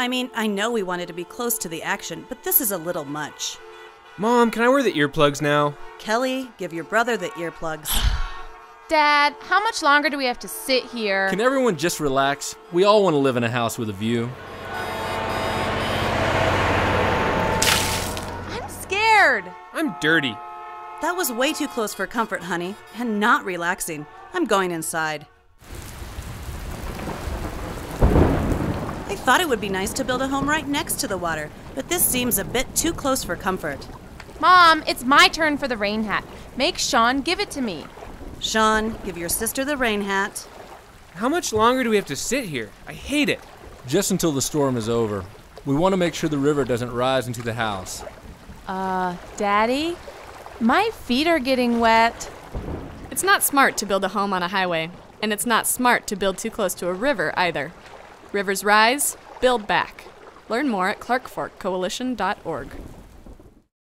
I mean, I know we wanted to be close to the action, but this is a little much. Mom, can I wear the earplugs now? Kelly, give your brother the earplugs. Dad, how much longer do we have to sit here? Can everyone just relax? We all want to live in a house with a view. I'm scared. I'm dirty. That was way too close for comfort, honey, and not relaxing. I'm going inside. I thought it would be nice to build a home right next to the water, but this seems a bit too close for comfort. Mom, it's my turn for the rain hat. Make Sean give it to me. Sean, give your sister the rain hat. How much longer do we have to sit here? I hate it. Just until the storm is over. We want to make sure the river doesn't rise into the house. Uh, Daddy? My feet are getting wet. It's not smart to build a home on a highway, and it's not smart to build too close to a river either. Rivers rise, build back. Learn more at clarkforkcoalition.org.